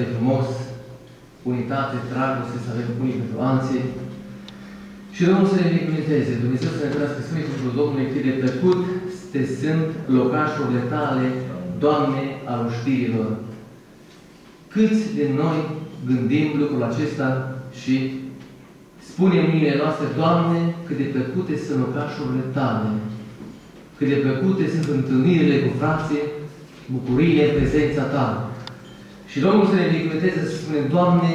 de frumos, unitate, dragoste, să avem unii pentru alții. Și Domnul să ne binecuvânteze, Dumnezeu să ne trăiască Sfântul Cuvântul Domnului, cât de plăcut te sunt locașurile tale, Doamne, al știrilor. Câți din noi gândim lucrul acesta și spunem în inimile noastre, Doamne, cât de plăcute sunt locașurile tale, cât de plăcute sunt întâlnirile cu frații, bucuriile în prezența ta. Și Domnul să ne binecuvânteze să spunem, Doamne,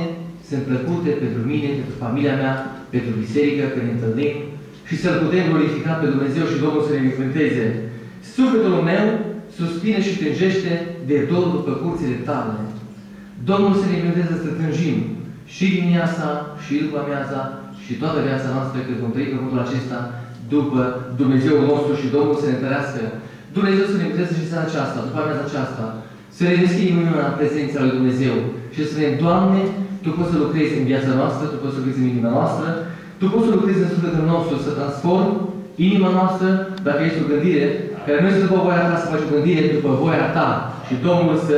sunt plăcute pentru mine, pentru familia mea, pentru biserică, când ne întâlnim și să-L putem glorifica pe Dumnezeu și Domnul să ne binecuvânteze. Sufletul meu suspine și tânjește de dor după curțile tale. Domnul să ne binecuvânteze să tânjim și dimineața, și după amiaza, și toată viața noastră, când vom trăi cuvântul acesta, după Dumnezeu nostru și Domnul să ne întărească. Dumnezeu să ne binecuvânteze și seara aceasta, după amiaza aceasta, să ne deschidem inima în prezența lui Dumnezeu și să ne Doamne, Tu poți să lucrezi în viața noastră, Tu poți să lucrezi în inima noastră, Tu poți să lucrezi în sufletul nostru, să transformi inima noastră, dacă este o gândire, care nu este după voia Ta, să faci o gândire după voia Ta și Domnul să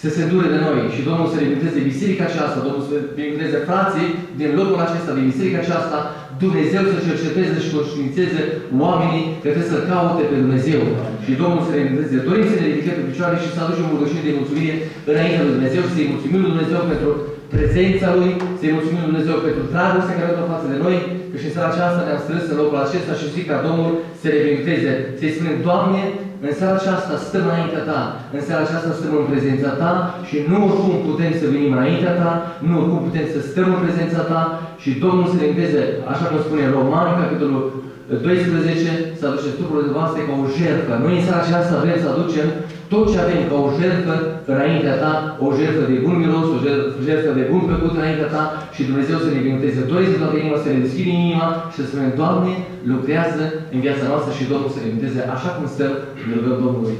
să se îndure de noi și Domnul să binecuvânteze biserica aceasta, Domnul să binecuvânteze frații din locul acesta, din biserica aceasta, Dumnezeu să cerceteze și conștiințeze oamenii că trebuie să caute pe Dumnezeu. Și Domnul să ne binecuvânteze. Dorim să ne ridicăm pe picioare și să aducem rugăciune de mulțumire înaintea lui Dumnezeu și să-i mulțumim lui Dumnezeu pentru prezența Lui, să-i mulțumim lui Dumnezeu pentru dragostea care a față de noi, că și în seara aceasta ne-am strâns în locul acesta și zic ca Domnul să ne binecuvânteze. Să-i spunem, Doamne, în seara aceasta stăm înaintea Ta, în seara aceasta stăm în prezența Ta și nu oricum putem să venim înaintea Ta, nu oricum putem să stăm în prezența Ta și Domnul să ne încreze, așa cum spune Roman, capitolul 12, să aduceți trupurile voastre ca o jertfă. Noi în seara aceasta vrem să aducem tot ce avem ca o jertfă înaintea Ta, o jertfă de bun miros, o jertfă de bun plăcut înaintea Ta și Dumnezeu să ne binecuvânteze. Doresc să toată inima, să ne deschidem inima și să spunem, Doamne, lucrează în viața noastră și Domnul să ne binecuvânteze așa cum stăm, ne rugăm Domnului.